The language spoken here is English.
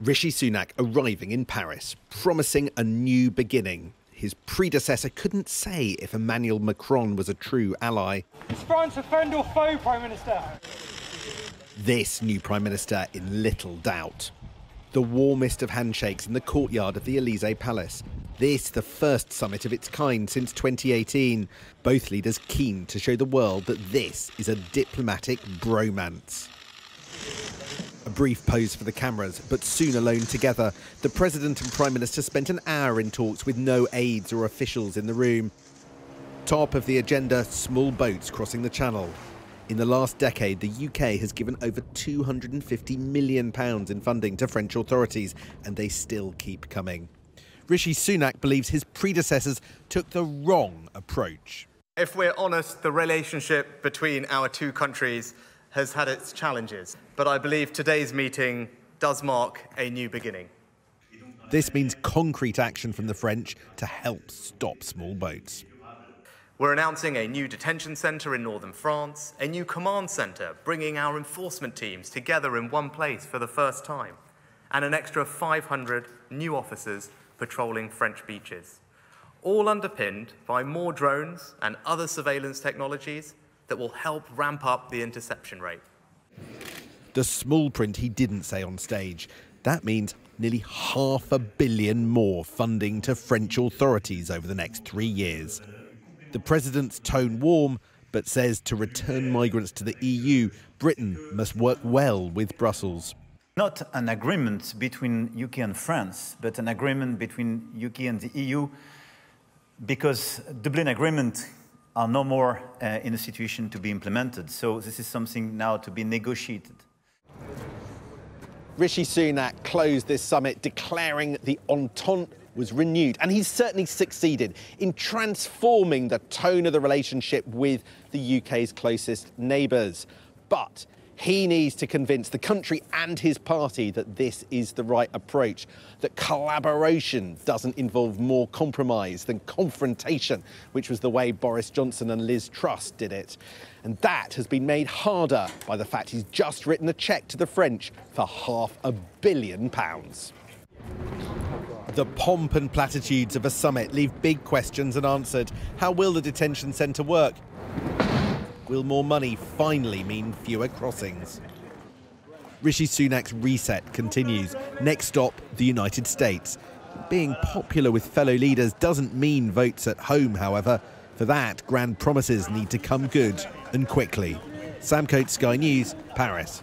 Rishi Sunak arriving in Paris, promising a new beginning. His predecessor couldn't say if Emmanuel Macron was a true ally. Is France a friend or foe, Prime Minister? This new Prime Minister in little doubt. The warmest of handshakes in the courtyard of the Elysee Palace. This, the first summit of its kind since 2018. Both leaders keen to show the world that this is a diplomatic bromance. Brief pose for the cameras, but soon alone together. The President and Prime Minister spent an hour in talks with no aides or officials in the room. Top of the agenda small boats crossing the Channel. In the last decade, the UK has given over £250 million in funding to French authorities, and they still keep coming. Rishi Sunak believes his predecessors took the wrong approach. If we're honest, the relationship between our two countries has had its challenges, but I believe today's meeting does mark a new beginning. This means concrete action from the French to help stop small boats. We're announcing a new detention centre in northern France, a new command centre bringing our enforcement teams together in one place for the first time, and an extra 500 new officers patrolling French beaches. All underpinned by more drones and other surveillance technologies that will help ramp up the interception rate. The small print he didn't say on stage. That means nearly half a billion more funding to French authorities over the next three years. The president's tone warm, but says to return migrants to the EU, Britain must work well with Brussels. Not an agreement between UK and France, but an agreement between UK and the EU, because Dublin Agreement are no more uh, in a situation to be implemented. So this is something now to be negotiated. Rishi Sunak closed this summit declaring the Entente was renewed, and he's certainly succeeded in transforming the tone of the relationship with the UK's closest neighbours. But he needs to convince the country and his party that this is the right approach, that collaboration doesn't involve more compromise than confrontation, which was the way Boris Johnson and Liz Truss did it. And that has been made harder by the fact he's just written a cheque to the French for half a billion pounds. The pomp and platitudes of a summit leave big questions unanswered. How will the detention centre work? Will more money finally mean fewer crossings? Rishi Sunak's reset continues. Next stop, the United States. Being popular with fellow leaders doesn't mean votes at home, however. For that, grand promises need to come good and quickly. Sam Coates, Sky News, Paris.